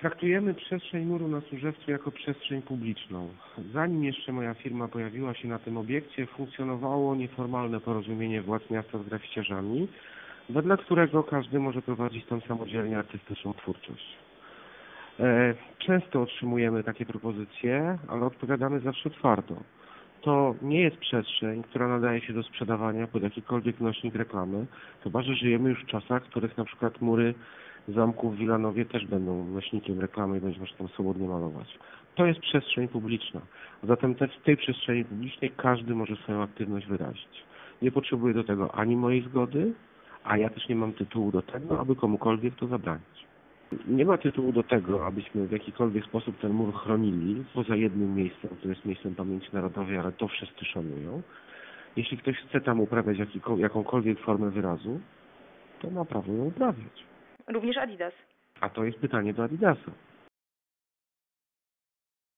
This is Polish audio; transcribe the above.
Traktujemy przestrzeń muru na Służewcu jako przestrzeń publiczną. Zanim jeszcze moja firma pojawiła się na tym obiekcie, funkcjonowało nieformalne porozumienie władz miasta z graficiarzami, wedle którego każdy może prowadzić tam samodzielnie artystyczną twórczość. E, Często otrzymujemy takie propozycje, ale odpowiadamy zawsze twardo. To nie jest przestrzeń, która nadaje się do sprzedawania pod jakikolwiek nośnik reklamy, chyba że żyjemy już w czasach, w których na przykład mury zamków w Wilanowie też będą nośnikiem reklamy i będzie można tam swobodnie malować. To jest przestrzeń publiczna. Zatem te, w tej przestrzeni publicznej każdy może swoją aktywność wyrazić. Nie potrzebuje do tego ani mojej zgody, a ja też nie mam tytułu do tego, aby komukolwiek to zabranić. Nie ma tytułu do tego, abyśmy w jakikolwiek sposób ten mur chronili, poza jednym miejscem, które jest miejscem pamięci narodowej, ale to wszyscy szanują. Jeśli ktoś chce tam uprawiać jakąkolwiek formę wyrazu, to ma prawo ją uprawiać. Również Adidas. A to jest pytanie do Adidasa.